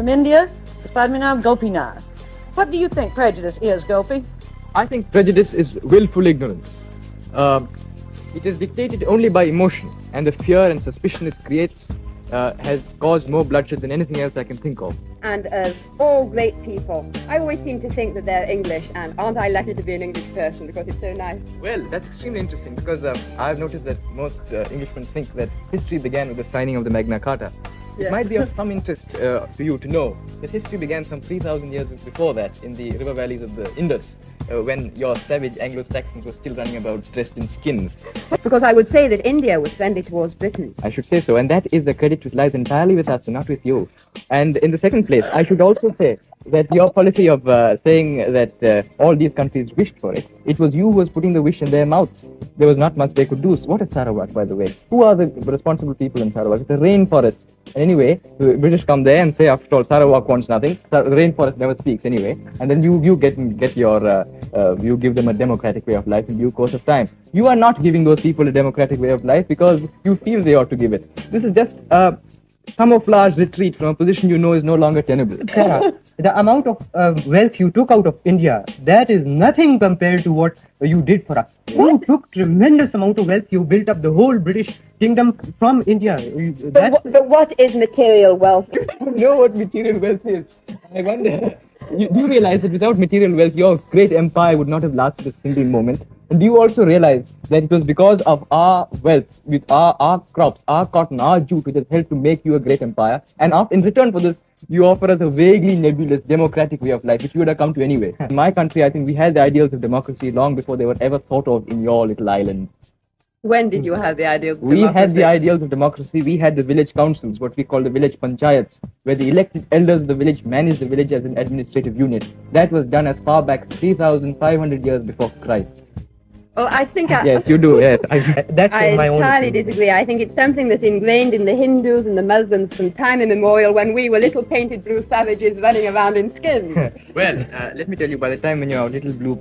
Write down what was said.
from India, beside me now, Gopinath. What do you think prejudice is, Gopi? I think prejudice is willful ignorance. Uh, it is dictated only by emotion, and the fear and suspicion it creates uh, has caused more bloodshed than anything else I can think of. And as all great people, I always seem to think that they're English, and aren't I lucky to be an English person because it's so nice? Well, that's extremely interesting because uh, I've noticed that most uh, Englishmen think that history began with the signing of the Magna Carta. It might be of some interest uh, to you to know that history began some 3,000 years before that in the river valleys of the Indus, uh, when your savage Anglo-Saxons were still running about dressed in skins. Because I would say that India was friendly towards Britain. I should say so, and that is the credit which lies entirely with us and not with you. And in the second place, I should also say that your policy of uh, saying that uh, all these countries wished for it, it was you who was putting the wish in their mouths. There was not much they could do. What is Sarawak, by the way? Who are the responsible people in Sarawak? It's a rainforest. Anyway, the British come there and say, after all, Sarawak wants nothing. The rainforest never speaks anyway. And then you, you get get your, uh, uh, you give them a democratic way of life in due course of time. You are not giving those people a democratic way of life because you feel they ought to give it. This is just a camouflage retreat from a position you know is no longer tenable. Sarah, the amount of uh, wealth you took out of India, that is nothing compared to what you did for us. You took tremendous amount of wealth. You built up the whole British kingdom from India. But, That, but what is material wealth? you know what material wealth is. I wonder. You, do you realize that without material wealth, your great empire would not have lasted a single moment? And do you also realize that it was because of our wealth, with our, our crops, our cotton, our jute, which has helped to make you a great empire? And after, in return for this, you offer us a vaguely nebulous democratic way of life, which you would have come to anyway. In my country, I think we had the ideals of democracy long before they were ever thought of in your little island. When did you have the idea of We had the democracy? ideals of democracy. We had the village councils, what we call the village panchayats, where the elected elders of the village manage the village as an administrative unit. That was done as far back 3,500 years before Christ. Oh, I think I, Yes, you do. Yes. I, that's I my own entirely opinion. disagree. I think it's something that's ingrained in the Hindus and the Muslims from time immemorial when we were little painted blue savages running around in skins. well, uh, let me tell you, by the time when you're a little blue